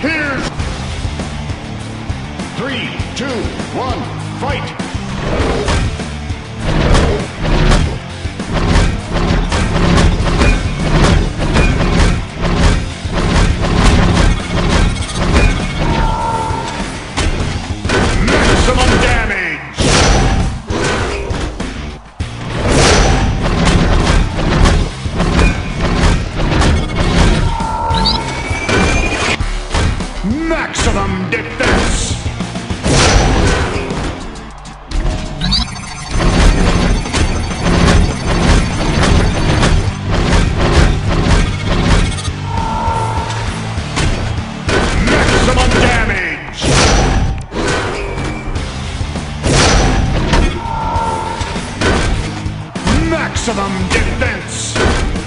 Here's three, two, one, fight! Maximum defense! Maximum damage! Maximum damage!